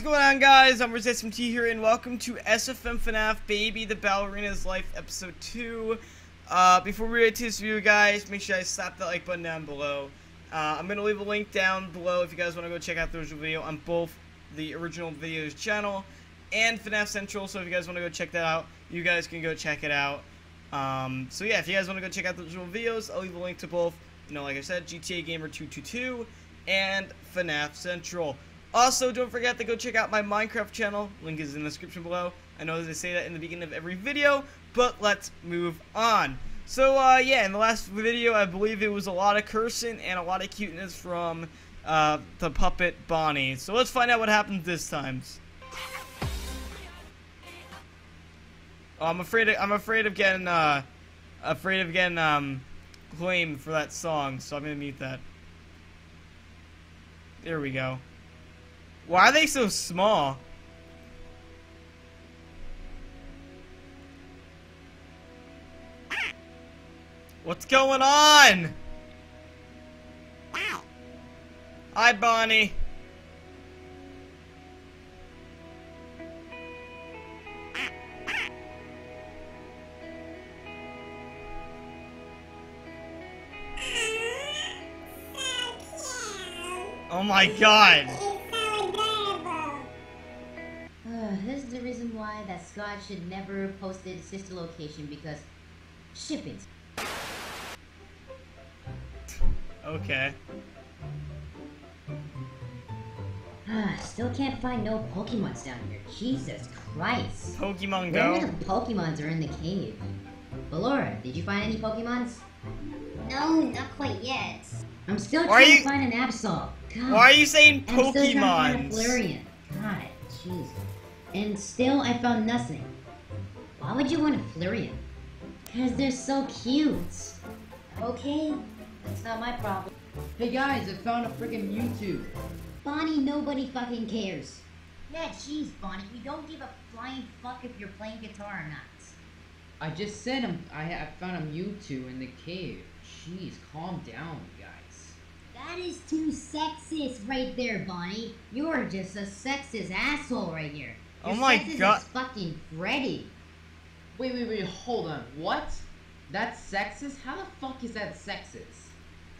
What's going on guys, I'm ResistMT here and welcome to SFM FNAF Baby the Ballerina's Life Episode 2. Uh, before we get to this video guys, make sure I slap that like button down below. Uh, I'm going to leave a link down below if you guys want to go check out the original video on both the original videos channel and FNAF Central, so if you guys want to go check that out, you guys can go check it out. Um, so yeah, if you guys want to go check out the original videos, I'll leave a link to both, you know, like I said, GTA Gamer 222 and FNAF Central. Also, don't forget to go check out my Minecraft channel. Link is in the description below. I know that I say that in the beginning of every video, but let's move on. So, uh, yeah, in the last video, I believe it was a lot of cursing and a lot of cuteness from uh, the puppet Bonnie. So let's find out what happens this time. Oh, I'm afraid. Of, I'm afraid of getting. Uh, afraid of getting um, claimed for that song. So I'm gonna mute that. There we go. Why are they so small? What's going on? Hi, Bonnie. Oh my god. Why that Scott should never have posted his sister location because shipping. Okay. Ah, Still can't find no Pokemons down here. Jesus Christ. Pokemon Where Go. the Pokemons are in the cave? Ballora, did you find any Pokemons? No, not quite yet. I'm still Why trying you- to find an Absol. God. Why are you saying I'm still trying to find a Pokemons? Flareon. God, jeez. And still, I found nothing. Why would you want a Flareon? Because they're so cute. Okay, that's not my problem. Hey guys, I found a freaking Mewtwo. Bonnie, nobody fucking cares. Yeah, jeez, Bonnie, we don't give a flying fuck if you're playing guitar or not. I just said I'm, I, I found a Mewtwo in the cave. Jeez, calm down, guys. That is too sexist right there, Bonnie. You're just a sexist asshole right here. Oh my God. is fucking Freddy. Wait, wait, wait, hold on. What? That's sexist? How the fuck is that sexist?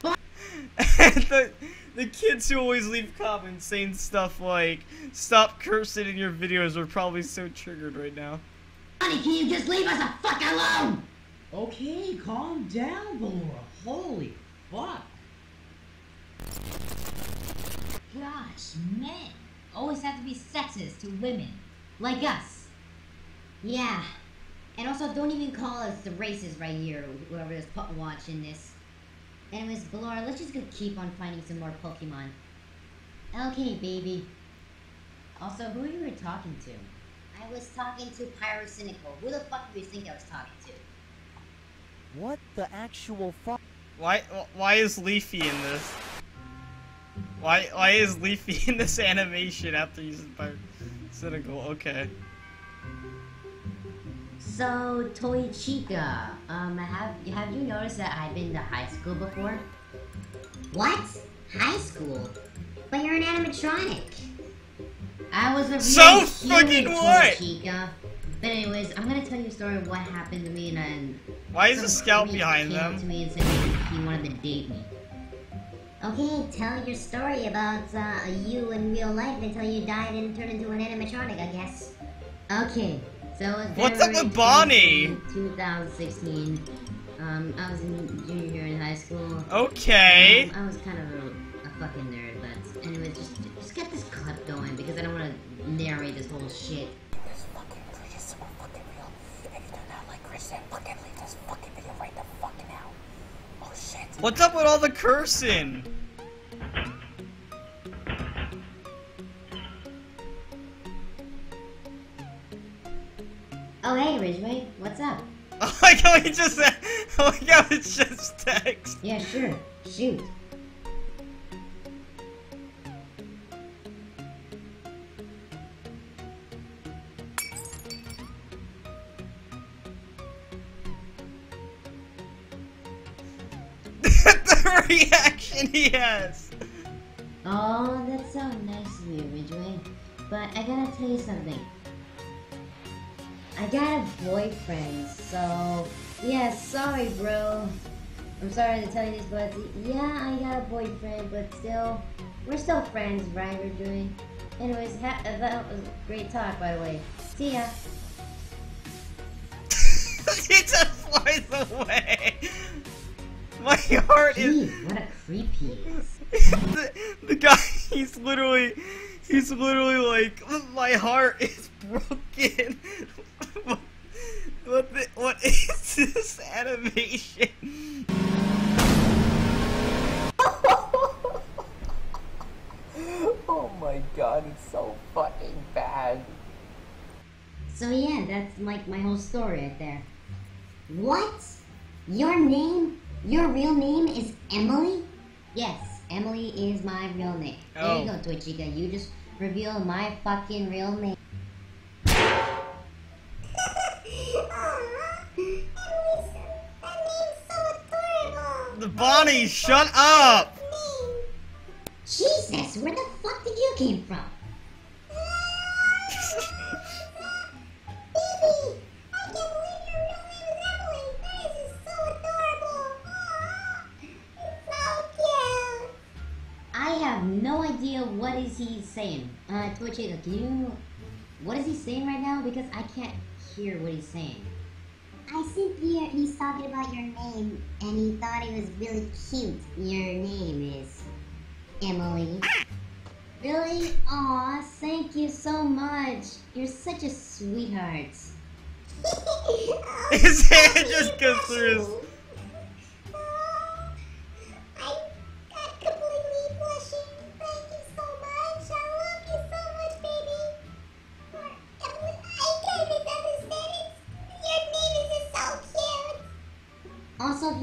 the, the kids who always leave comments saying stuff like, stop cursing in your videos are probably so triggered right now. Honey, can you just leave us the fuck alone? Okay, calm down, Ballora. Holy fuck. Gosh, men always have to be sexist to women. Like us. Yeah. And also, don't even call us the racists right here, whoever is pu- watching this. Anyways, Ballora, let's just go keep on finding some more Pokemon. Okay, baby. Also, who you were talking to? I was talking to Pyrocynical. Who the fuck do you think I was talking to? What the actual fuck? Why why is Leafy in this? Why why is Leafy in this animation after using by cynical? Okay. So, Toy Chica, um, have have you noticed that I've been to high school before? What? High school? But you're an animatronic. I was a real So human, fucking Toy what? Chica. But anyways, I'm gonna tell you a story of what happened to me and then Why is a scout behind up to them? me and said he wanted to date me. Okay, tell your story about uh, you in real life until you died and turned into an animatronic, I guess. Okay, so it was What's up with Bonnie? 2016. Um, I was in junior year in high school. Okay. Um, I was kind of a, a fucking nerd, but anyways, just just get this clip going because I don't want to narrate this whole shit. This fucking Chris are fucking real. If you do not like Chris, then fucking leave this fucking video right the fuck now. Oh shit. What's up with all the cursing? Oh hey, Ridgeway, what's up? Oh my god, we just oh my god, it's just text. Yeah, sure. Shoot. the reaction he has. Oh, that's so nice of you, Ridgeway. but I gotta tell you something. I got a boyfriend, so yeah, sorry, bro. I'm sorry to tell you this, but yeah, I got a boyfriend, but still, we're still friends, right? We're doing. Anyways, ha- uh, that was a great talk, by the way. See ya. he just flies away. My heart is. What a creep he is. the, the guy, he's literally, he's literally like, my heart is broken. what, what, the, what is this animation? Oh my god, it's so fucking bad. So yeah, that's like my whole story right there. What? Your name? Your real name is Emily? Yes, Emily is my real name. There you Oh. go, Toy Chica. You just revealed my fucking real name. Bonnie, shut up! Jesus, where the fuck did you came from? Baby, I can't believe so adorable. So cute. I have no idea what is he saying. Uh, can you... What is he saying right now? Because I can't hear what he's saying. I think he, he's talking about your name, and he thought it was really cute. Your name is Emily. Really? Aw, thank you so much. You're such a sweetheart. His hand just goes through his.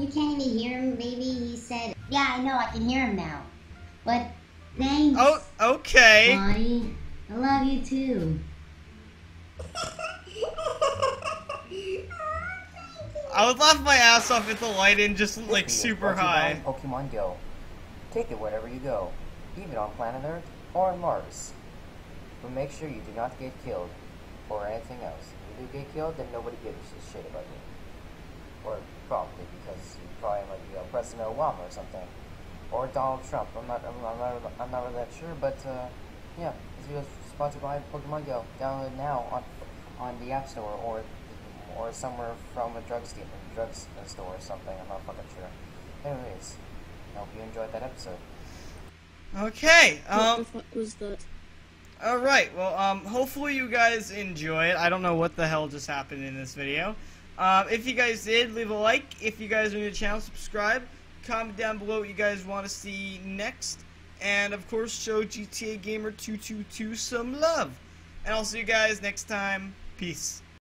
You can't even hear him, maybe he said, Yeah, I know, I can hear him now. But thanks, Oh, okay. Bonnie. I love you too. I would laugh my ass off if the light in just like super Pokemon, high. Pokemon Go. Take it wherever you go, even on planet Earth or on Mars. But make sure you do not get killed or anything else. If you do get killed, then nobody gives a shit about you. Or probably because you probably might be uh, President Obama or something, or Donald Trump. I'm not. I'm, I'm not. I'm not really that sure, but uh, yeah, this video is sponsored by Pokemon Go. Download now on on the App Store or or somewhere from a drug store, drug store or something. I'm not fucking sure. Anyways, I hope you enjoyed that episode. Okay. What Um. the fuck was that? All right. Well, um, hopefully you guys enjoy it. I don't know what the hell just happened in this video. Um, if you guys did, leave a like. If you guys are new to the channel, subscribe. Comment down below what you guys want to see next, and of course, show GTA Gamer 222 some love. And I'll see you guys next time. Peace.